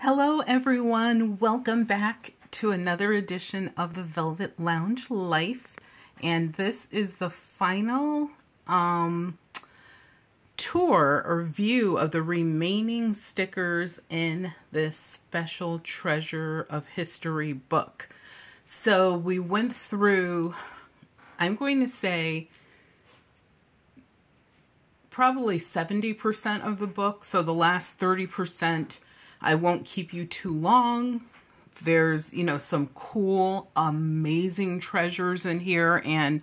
Hello, everyone. Welcome back to another edition of the Velvet Lounge Life. And this is the final um, tour or view of the remaining stickers in this special Treasure of History book. So we went through, I'm going to say, probably 70% of the book. So the last 30% I won't keep you too long. There's, you know, some cool, amazing treasures in here and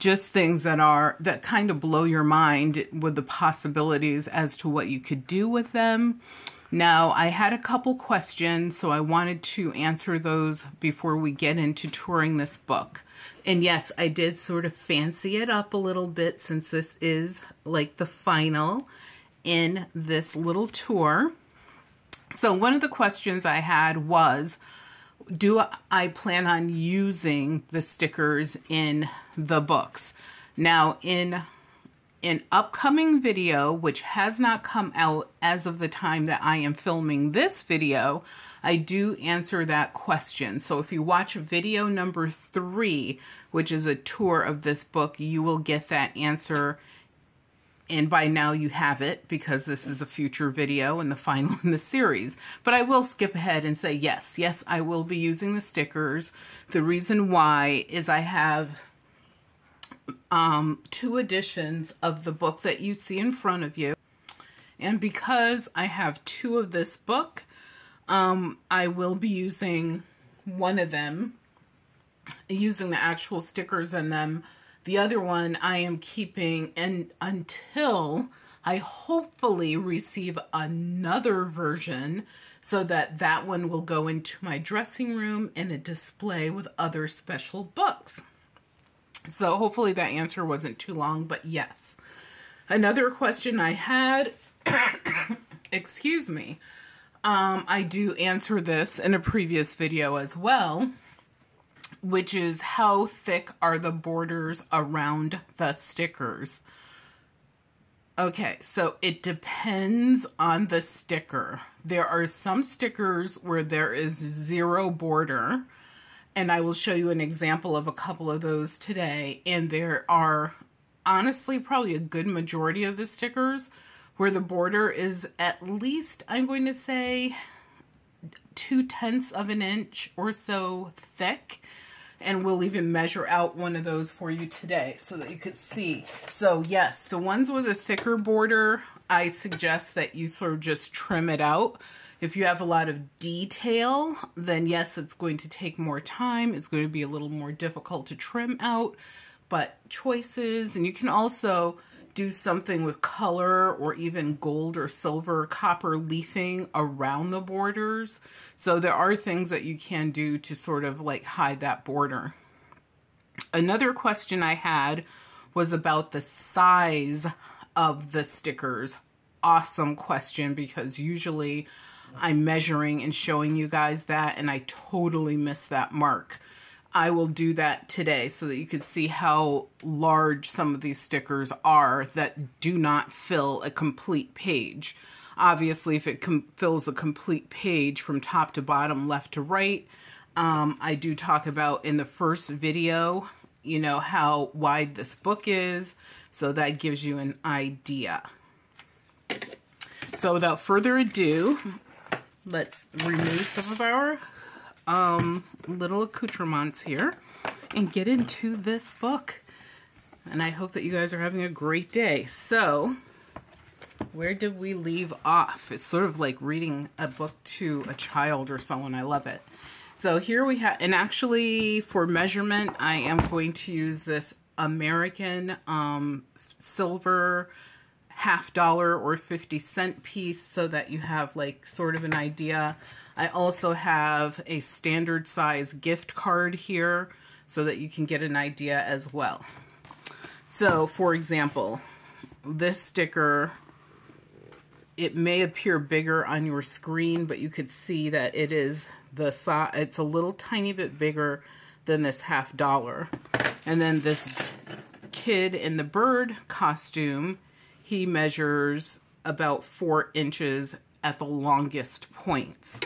just things that are, that kind of blow your mind with the possibilities as to what you could do with them. Now, I had a couple questions, so I wanted to answer those before we get into touring this book. And yes, I did sort of fancy it up a little bit since this is like the final in this little tour. So one of the questions I had was, do I plan on using the stickers in the books? Now, in an upcoming video, which has not come out as of the time that I am filming this video, I do answer that question. So if you watch video number three, which is a tour of this book, you will get that answer and by now you have it because this is a future video and the final in the series. But I will skip ahead and say yes, yes, I will be using the stickers. The reason why is I have um, two editions of the book that you see in front of you. And because I have two of this book, um, I will be using one of them, using the actual stickers in them the other one I am keeping and until I hopefully receive another version so that that one will go into my dressing room in a display with other special books. So hopefully that answer wasn't too long, but yes. Another question I had, excuse me, um, I do answer this in a previous video as well which is how thick are the borders around the stickers. Okay, so it depends on the sticker. There are some stickers where there is zero border, and I will show you an example of a couple of those today. And there are honestly probably a good majority of the stickers where the border is at least, I'm going to say, two tenths of an inch or so thick and we'll even measure out one of those for you today so that you could see. So yes, the ones with a thicker border, I suggest that you sort of just trim it out. If you have a lot of detail, then yes, it's going to take more time. It's going to be a little more difficult to trim out, but choices, and you can also do something with color or even gold or silver copper leafing around the borders. So there are things that you can do to sort of like hide that border. Another question I had was about the size of the stickers. Awesome question because usually I'm measuring and showing you guys that and I totally missed that mark. I will do that today so that you can see how large some of these stickers are that do not fill a complete page. Obviously, if it fills a complete page from top to bottom, left to right, um, I do talk about in the first video, you know, how wide this book is. So that gives you an idea. So without further ado, let's remove some of our um, little accoutrements here and get into this book. And I hope that you guys are having a great day. So, where did we leave off? It's sort of like reading a book to a child or someone. I love it. So here we have, and actually for measurement, I am going to use this American um, silver half dollar or 50 cent piece so that you have like sort of an idea I also have a standard size gift card here so that you can get an idea as well. So, for example, this sticker, it may appear bigger on your screen, but you could see that it is the size, it's a little tiny bit bigger than this half dollar. And then this kid in the bird costume, he measures about four inches at the longest points.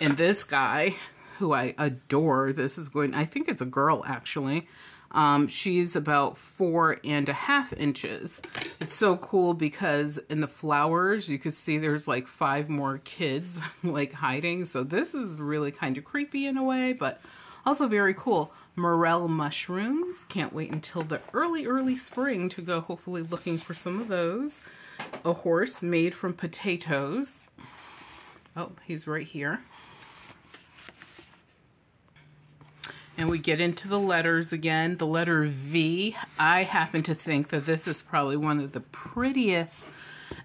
And this guy, who I adore, this is going, I think it's a girl actually. Um, she's about four and a half inches. It's so cool because in the flowers, you can see there's like five more kids like hiding. So this is really kind of creepy in a way, but also very cool. Morel mushrooms. Can't wait until the early, early spring to go hopefully looking for some of those. A horse made from potatoes. Oh, he's right here. And we get into the letters again. The letter V. I happen to think that this is probably one of the prettiest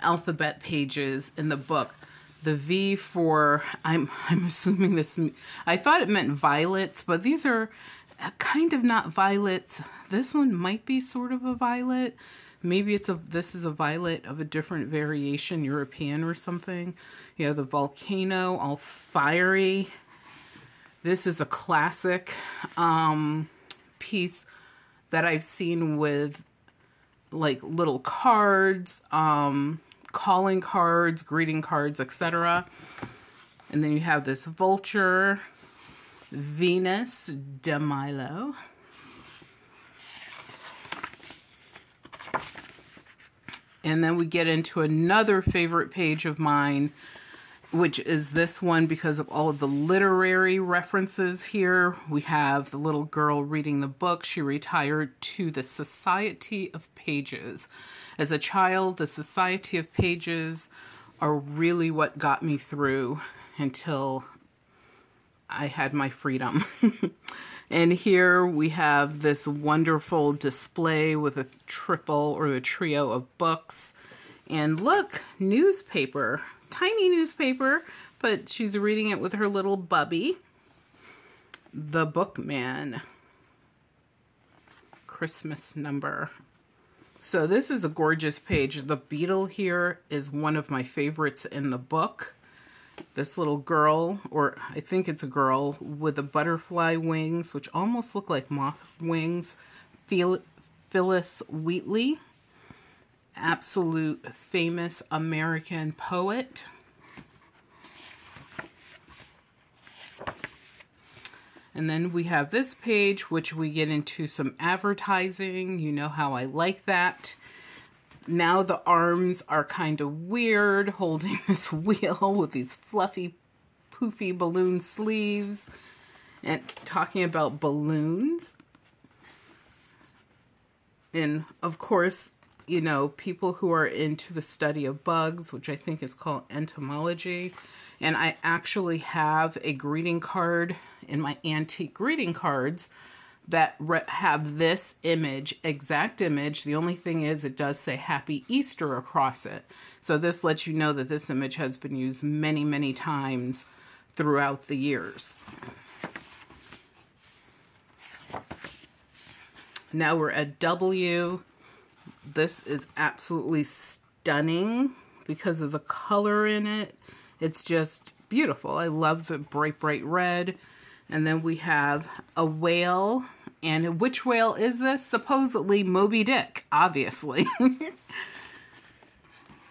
alphabet pages in the book. The V for, I'm, I'm assuming this, I thought it meant violets, but these are kind of not violets. This one might be sort of a violet. Maybe it's a, this is a violet of a different variation, European or something. You have the volcano, all fiery this is a classic um, piece that I've seen with like little cards, um, calling cards, greeting cards, etc. And then you have this vulture, Venus de Milo. And then we get into another favorite page of mine which is this one because of all of the literary references here. We have the little girl reading the book. She retired to the Society of Pages. As a child, the Society of Pages are really what got me through until I had my freedom. and here we have this wonderful display with a triple or a trio of books. And look, newspaper tiny newspaper, but she's reading it with her little bubby. The Bookman Christmas number. So this is a gorgeous page. The beetle here is one of my favorites in the book. This little girl, or I think it's a girl, with the butterfly wings, which almost look like moth wings. Phillis Wheatley absolute famous American poet. And then we have this page, which we get into some advertising. You know how I like that. Now the arms are kind of weird, holding this wheel with these fluffy, poofy balloon sleeves. And talking about balloons. And of course, you know, people who are into the study of bugs, which I think is called entomology. And I actually have a greeting card in my antique greeting cards that have this image, exact image. The only thing is it does say Happy Easter across it. So this lets you know that this image has been used many, many times throughout the years. Now we're at W. This is absolutely stunning because of the color in it. It's just beautiful. I love the bright, bright red. And then we have a whale. And which whale is this? Supposedly Moby Dick, obviously.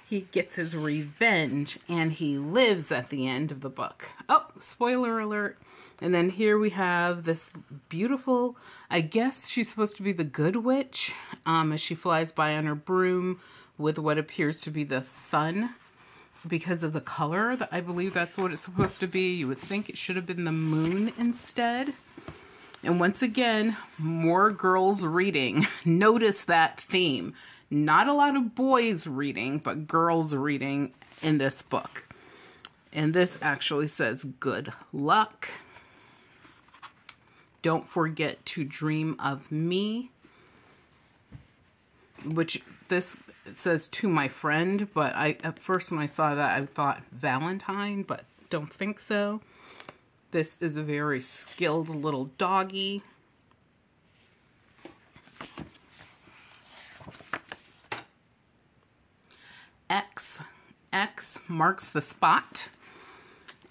he gets his revenge and he lives at the end of the book. Oh, spoiler alert. And then here we have this beautiful, I guess she's supposed to be the good witch um, as she flies by on her broom with what appears to be the sun because of the color. That I believe that's what it's supposed to be. You would think it should have been the moon instead. And once again, more girls reading. Notice that theme. Not a lot of boys reading, but girls reading in this book. And this actually says good luck. Don't forget to dream of me. Which this says to my friend, but I at first when I saw that I thought Valentine, but don't think so. This is a very skilled little doggy. X. X marks the spot.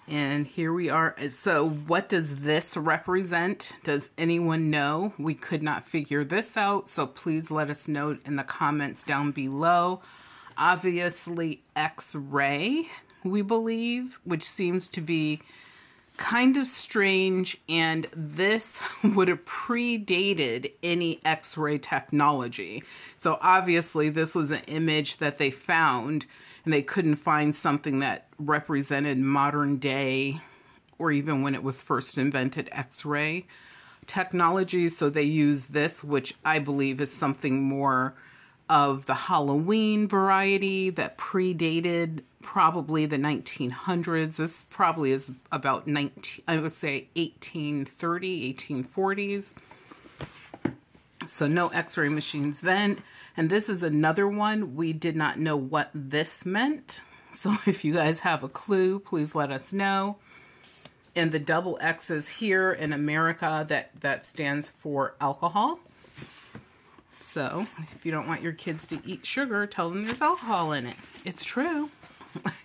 And here we are. So what does this represent? Does anyone know? We could not figure this out, so please let us know in the comments down below. Obviously, X-ray, we believe, which seems to be kind of strange. And this would have predated any x ray technology. So obviously, this was an image that they found, and they couldn't find something that represented modern day or even when it was first invented x ray technology. So they use this, which I believe is something more of the Halloween variety that predated probably the 1900s. This probably is about 19, I would say 1830, 1840s. So no x-ray machines then. And this is another one. We did not know what this meant. So if you guys have a clue, please let us know. And the double X's here in America, that, that stands for alcohol. So if you don't want your kids to eat sugar, tell them there's alcohol in it. It's true.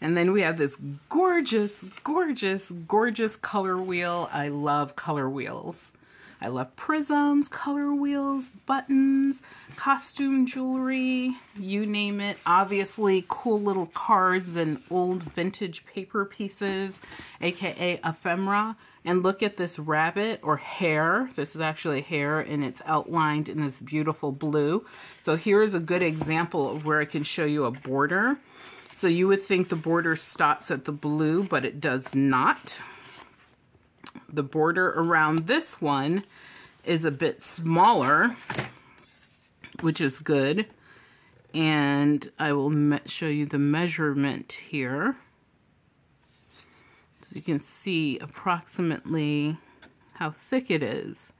and then we have this gorgeous, gorgeous, gorgeous color wheel. I love color wheels. I love prisms, color wheels, buttons, costume jewelry, you name it. Obviously, cool little cards and old vintage paper pieces, aka ephemera. And look at this rabbit or hare. This is actually hare and it's outlined in this beautiful blue. So here's a good example of where I can show you a border. So you would think the border stops at the blue, but it does not. The border around this one is a bit smaller, which is good. And I will show you the measurement here. So you can see approximately how thick it is.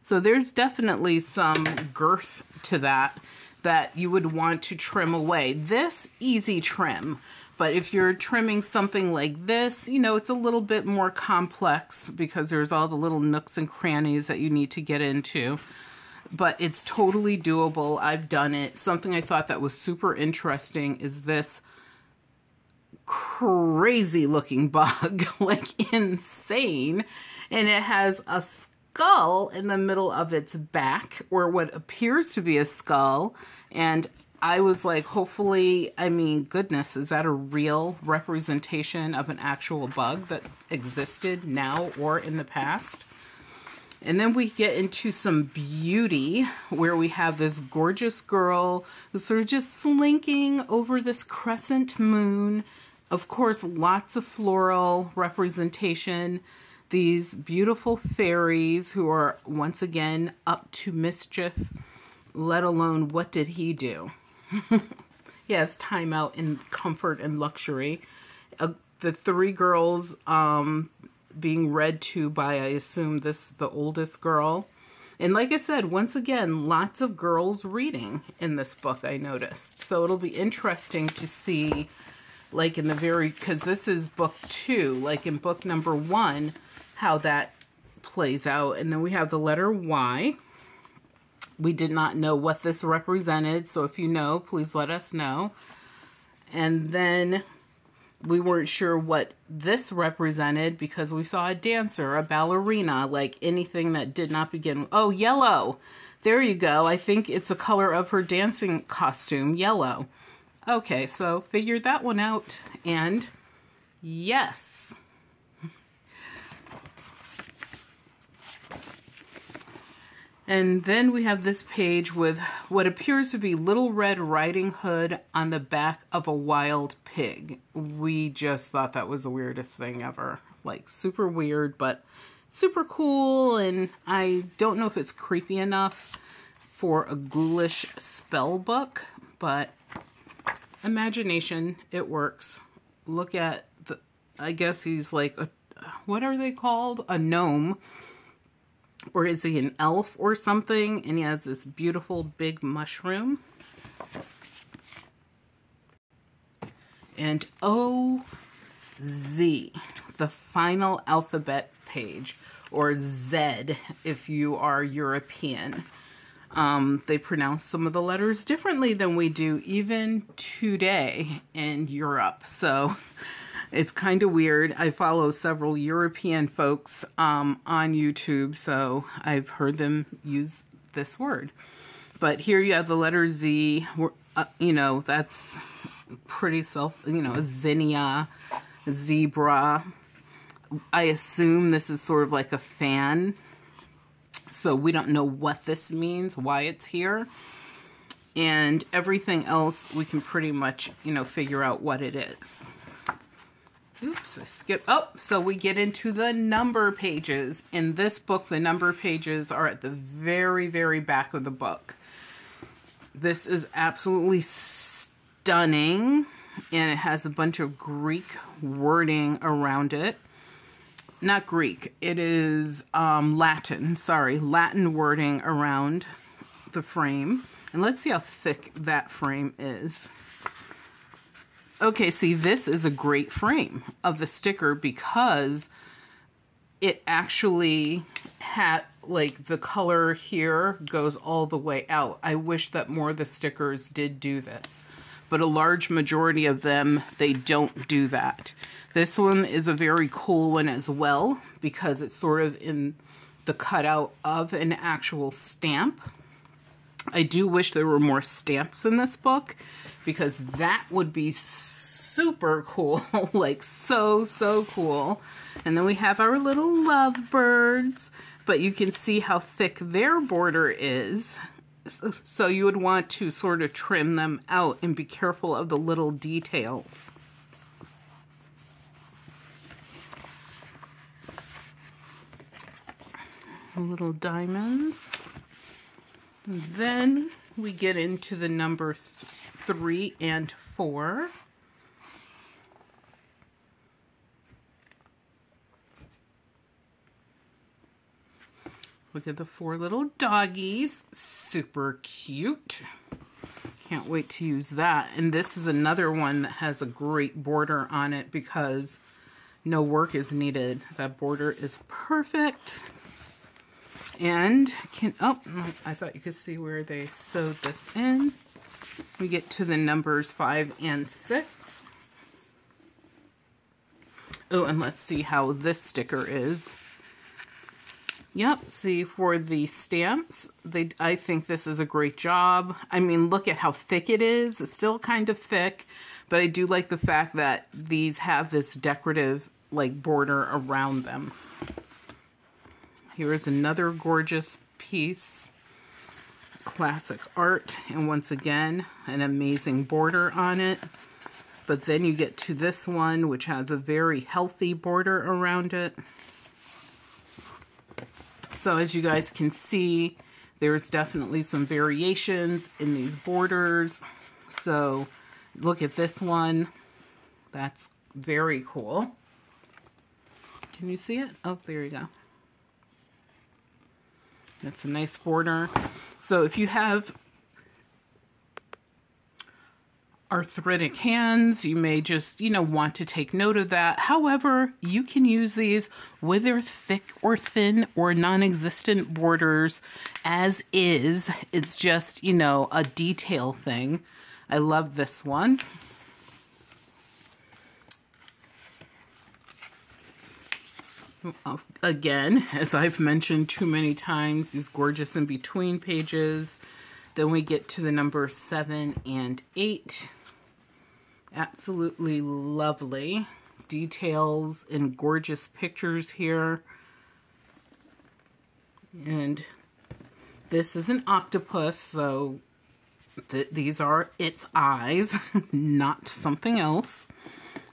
So there's definitely some girth to that that you would want to trim away. This easy trim, but if you're trimming something like this, you know, it's a little bit more complex because there's all the little nooks and crannies that you need to get into. But it's totally doable. I've done it. Something I thought that was super interesting is this crazy looking bug, like insane. And it has a skull in the middle of its back, or what appears to be a skull. And I was like, hopefully, I mean, goodness, is that a real representation of an actual bug that existed now or in the past? And then we get into some beauty where we have this gorgeous girl who's sort of just slinking over this crescent moon of course, lots of floral representation. These beautiful fairies who are once again up to mischief, let alone what did he do? he has time out in comfort and luxury. Uh, the three girls um, being read to by, I assume, this the oldest girl. And like I said, once again, lots of girls reading in this book, I noticed. So it'll be interesting to see like in the very because this is book two like in book number one how that plays out and then we have the letter y we did not know what this represented so if you know please let us know. And then we weren't sure what this represented because we saw a dancer a ballerina like anything that did not begin oh yellow. There you go. I think it's a color of her dancing costume yellow. Okay, so figured that one out, and yes. And then we have this page with what appears to be Little Red Riding Hood on the back of a wild pig. We just thought that was the weirdest thing ever. Like, super weird, but super cool, and I don't know if it's creepy enough for a ghoulish spell book, but imagination, it works. Look at the, I guess he's like, a, what are they called? A gnome. Or is he an elf or something? And he has this beautiful big mushroom. And O Z, the final alphabet page, or Z if you are European. Um, they pronounce some of the letters differently than we do even today in Europe. So it's kind of weird. I follow several European folks um, on YouTube, so I've heard them use this word. But here you have the letter Z. Uh, you know, that's pretty self, you know, zinnia, zebra. I assume this is sort of like a fan. So we don't know what this means, why it's here. And everything else, we can pretty much, you know, figure out what it is. Oops, I skipped. Oh, so we get into the number pages. In this book, the number pages are at the very, very back of the book. This is absolutely stunning, and it has a bunch of Greek wording around it. Not Greek, it is um, Latin, sorry, Latin wording around the frame. And let's see how thick that frame is. Okay, see, this is a great frame of the sticker because it actually had, like, the color here goes all the way out. I wish that more of the stickers did do this, but a large majority of them, they don't do that. This one is a very cool one as well because it's sort of in the cutout of an actual stamp. I do wish there were more stamps in this book because that would be super cool. like so, so cool. And then we have our little lovebirds, but you can see how thick their border is. So you would want to sort of trim them out and be careful of the little details. Little diamonds. And then we get into the number th three and four. Look at the four little doggies. Super cute. Can't wait to use that. And this is another one that has a great border on it because no work is needed. That border is perfect. And can, oh, I thought you could see where they sewed this in. We get to the numbers five and six. Oh, and let's see how this sticker is. Yep, see for the stamps, they I think this is a great job. I mean, look at how thick it is. It's still kind of thick, but I do like the fact that these have this decorative like border around them. Here is another gorgeous piece. Classic art, and once again, an amazing border on it. But then you get to this one, which has a very healthy border around it. So as you guys can see, there's definitely some variations in these borders. So look at this one. That's very cool. Can you see it? Oh, there you go. That's a nice border. So if you have arthritic hands, you may just, you know, want to take note of that. However, you can use these with their thick or thin or non-existent borders as is. It's just, you know, a detail thing. I love this one. Oh, again, as I've mentioned too many times, these gorgeous in between pages. Then we get to the number seven and eight. Absolutely lovely details and gorgeous pictures here. And this is an octopus, so th these are its eyes, not something else.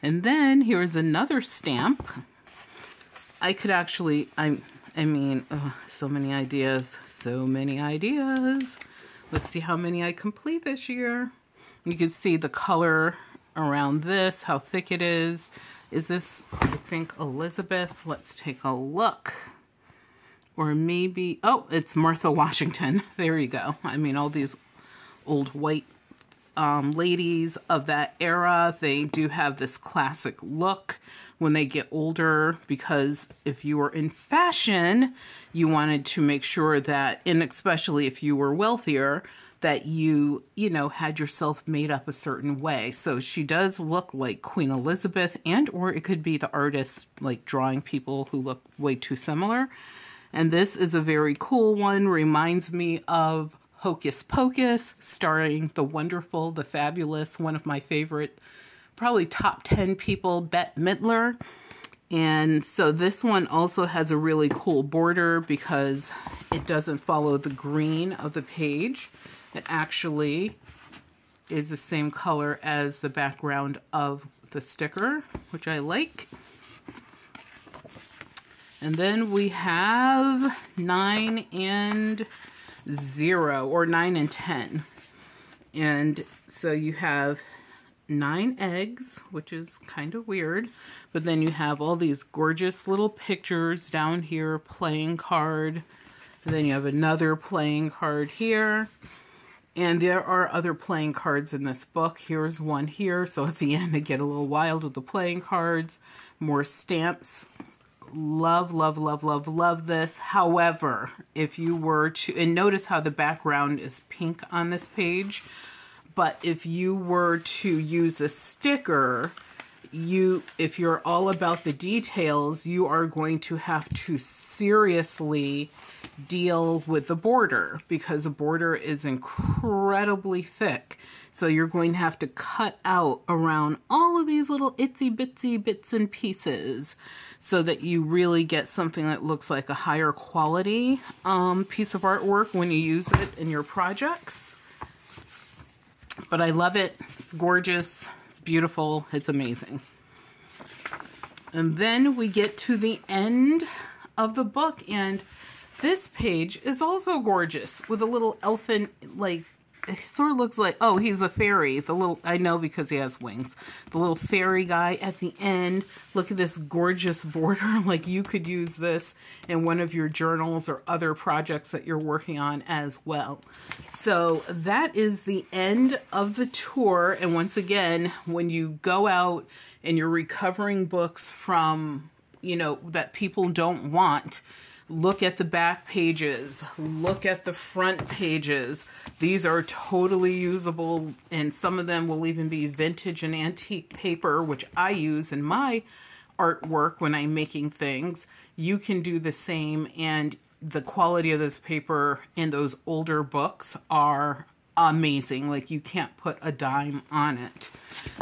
And then here's another stamp I could actually, I, I mean, oh, so many ideas, so many ideas. Let's see how many I complete this year. You can see the color around this, how thick it is. Is this, I think, Elizabeth? Let's take a look. Or maybe, oh, it's Martha Washington. There you go. I mean, all these old white um, ladies of that era, they do have this classic look when they get older because if you were in fashion, you wanted to make sure that, and especially if you were wealthier, that you, you know, had yourself made up a certain way. So she does look like Queen Elizabeth and or it could be the artist like drawing people who look way too similar. And this is a very cool one, reminds me of Hocus Pocus, starring the wonderful, the fabulous, one of my favorite, probably top 10 people, Bette Midler. And so this one also has a really cool border because it doesn't follow the green of the page. It actually is the same color as the background of the sticker, which I like. And then we have 9 and 0, or 9 and 10. And so you have nine eggs, which is kind of weird. But then you have all these gorgeous little pictures down here, playing card. And then you have another playing card here. And there are other playing cards in this book. Here's one here. So at the end, they get a little wild with the playing cards. More stamps. Love, love, love, love, love this. However, if you were to, and notice how the background is pink on this page. But if you were to use a sticker, you if you're all about the details, you are going to have to seriously deal with the border because the border is incredibly thick. So you're going to have to cut out around all of these little itsy bitsy bits and pieces so that you really get something that looks like a higher quality um, piece of artwork when you use it in your projects. But I love it. It's gorgeous. It's beautiful. It's amazing. And then we get to the end of the book and this page is also gorgeous with a little elfin like it sort of looks like oh he's a fairy. The little i know because he has wings. The little fairy guy at the end. Look at this gorgeous border. Like you could use this in one of your journals or other projects that you're working on as well. So that is the end of the tour. And once again when you go out and you're recovering books from you know that people don't want look at the back pages, look at the front pages. These are totally usable, and some of them will even be vintage and antique paper, which I use in my artwork when I'm making things. You can do the same, and the quality of this paper in those older books are amazing. Like, you can't put a dime on it.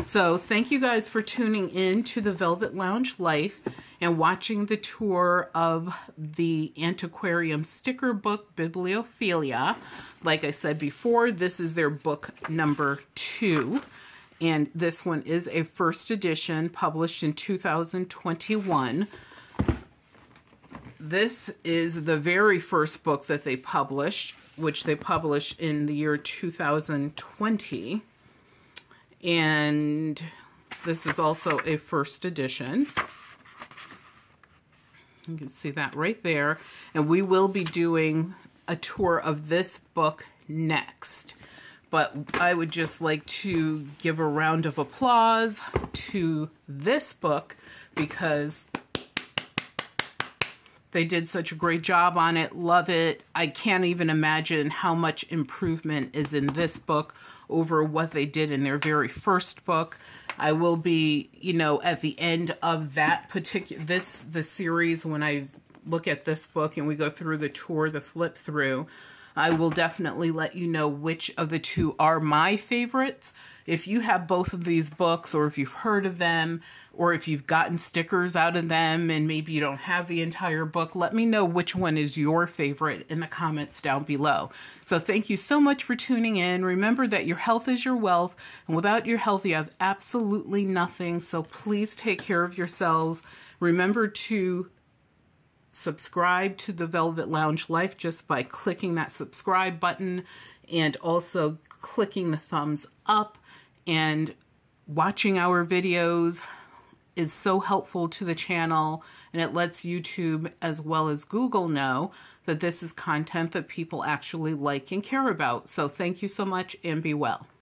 So, thank you guys for tuning in to the Velvet Lounge Life and watching the tour of the Antiquarian sticker book, Bibliophilia. Like I said before, this is their book number two. And this one is a first edition published in 2021. This is the very first book that they published, which they published in the year 2020. And this is also a first edition. You can see that right there. And we will be doing a tour of this book next. But I would just like to give a round of applause to this book because they did such a great job on it. Love it. I can't even imagine how much improvement is in this book over what they did in their very first book. I will be, you know, at the end of that particular this the series when I look at this book and we go through the tour, the flip through. I will definitely let you know which of the two are my favorites. If you have both of these books or if you've heard of them, or if you've gotten stickers out of them and maybe you don't have the entire book, let me know which one is your favorite in the comments down below. So thank you so much for tuning in. Remember that your health is your wealth, and without your health, you have absolutely nothing. So please take care of yourselves. Remember to subscribe to the Velvet Lounge Life just by clicking that subscribe button and also clicking the thumbs up and watching our videos is so helpful to the channel and it lets YouTube as well as Google know that this is content that people actually like and care about. So thank you so much and be well.